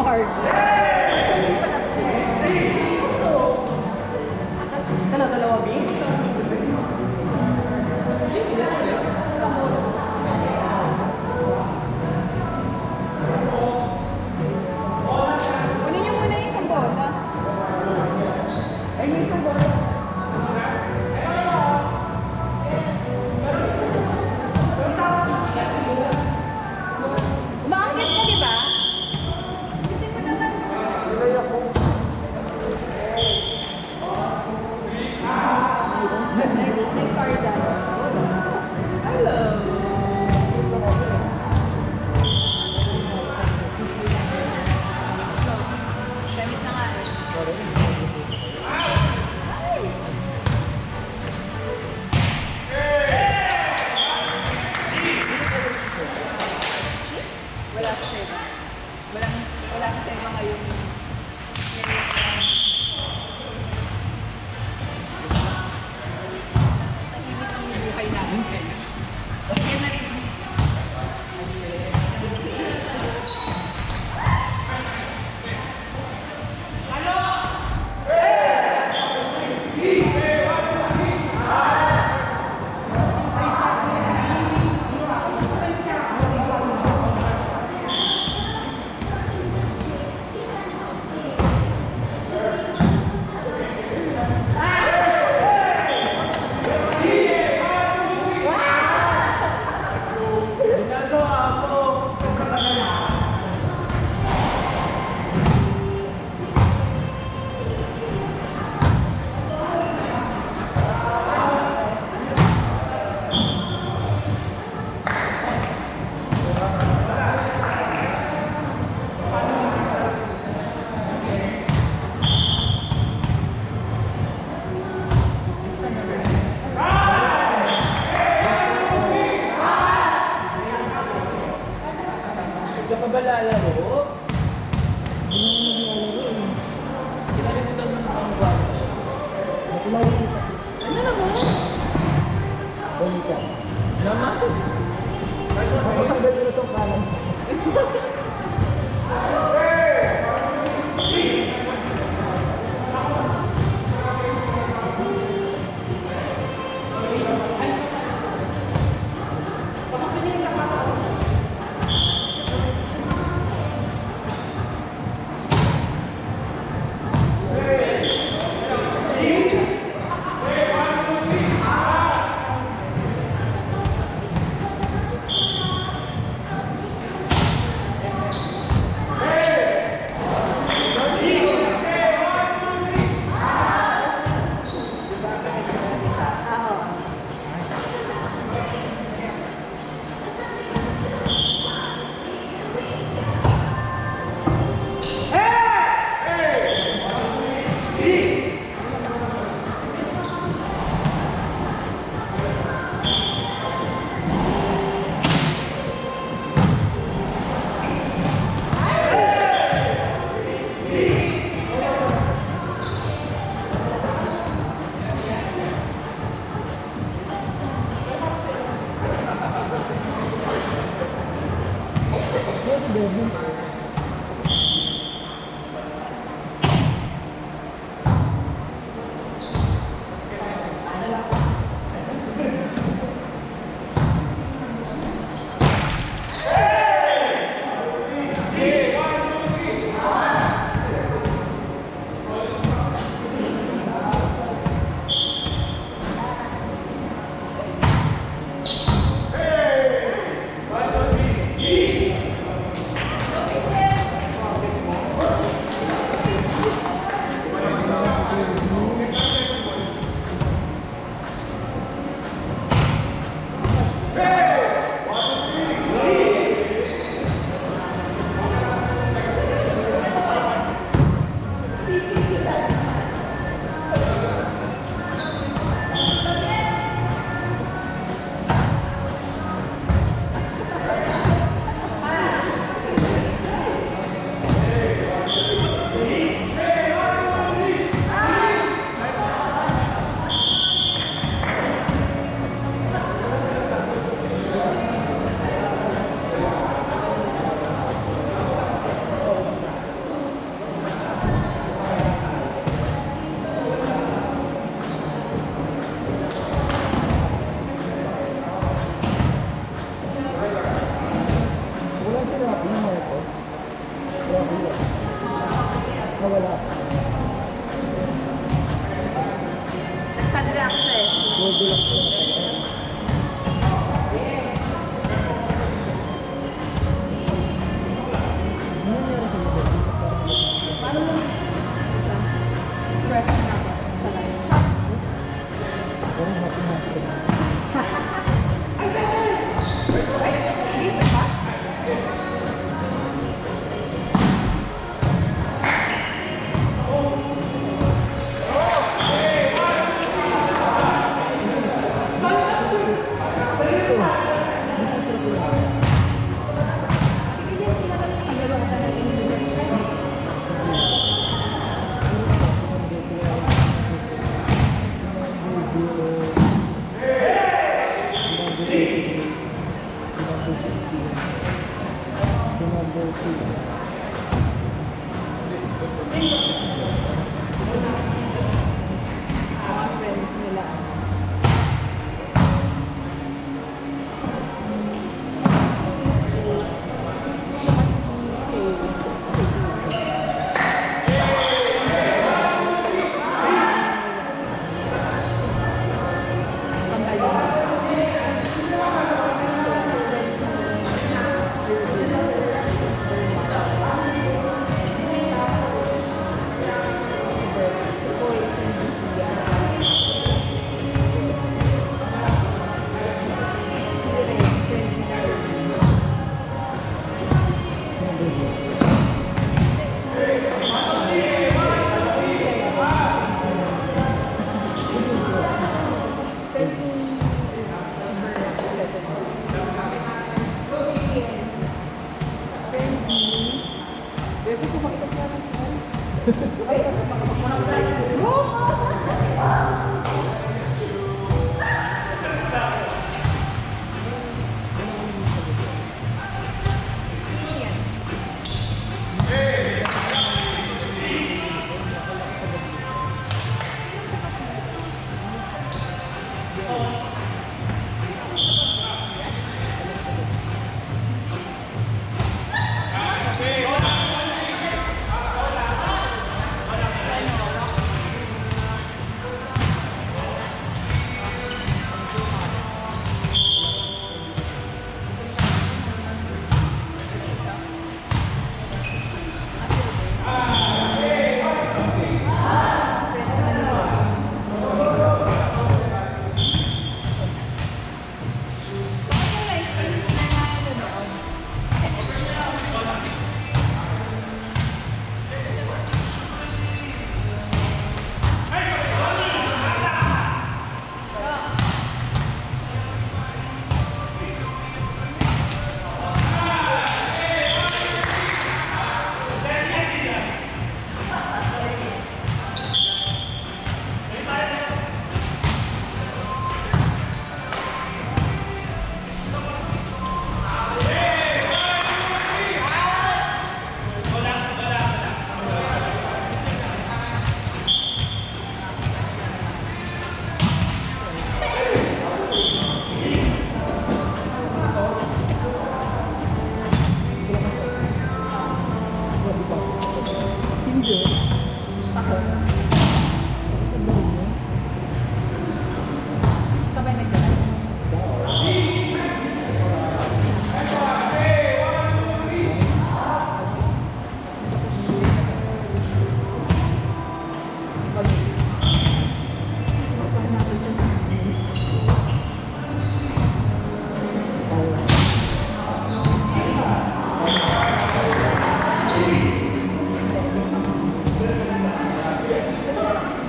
hard. Dala, dalawa, B? Wala sa Seba ngayon.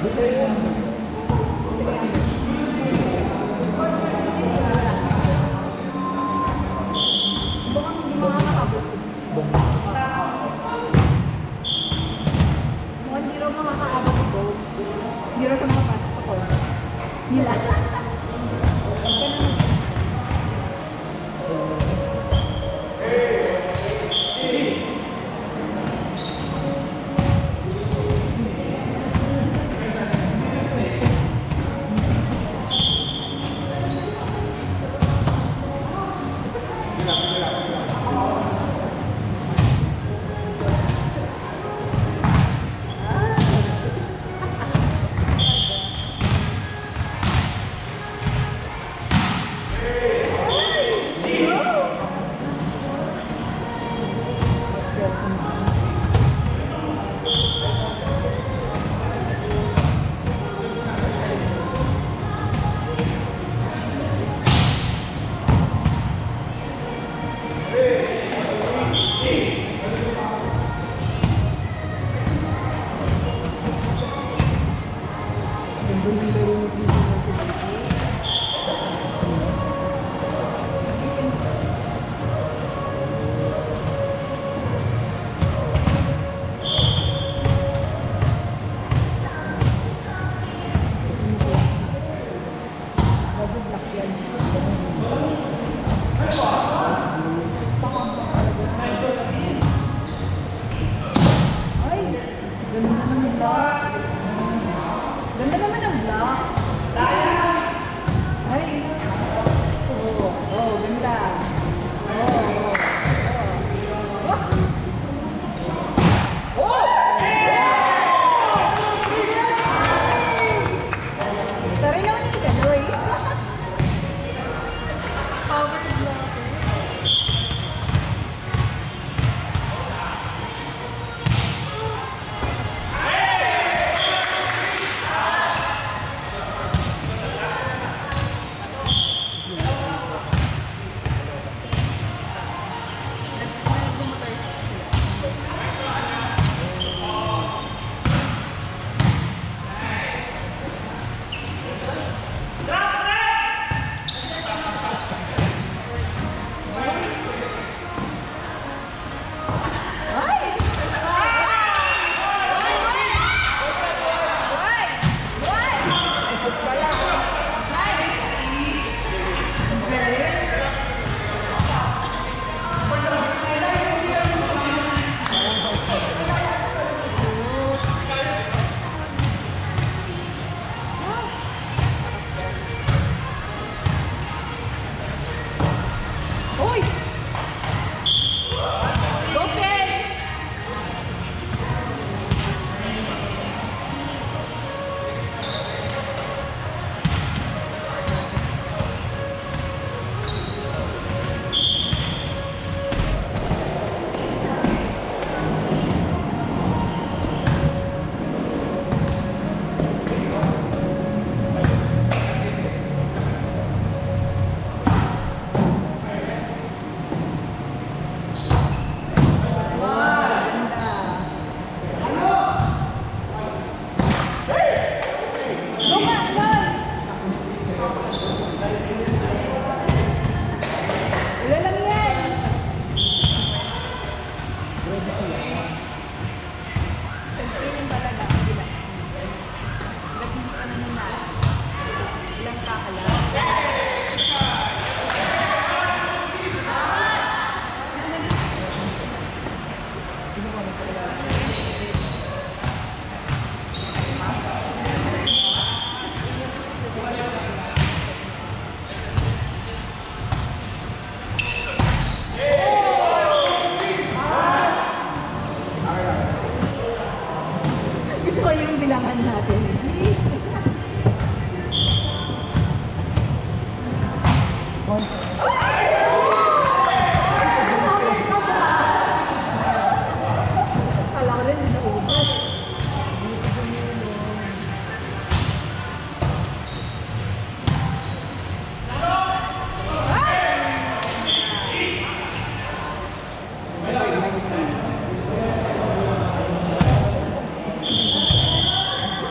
Obrigado.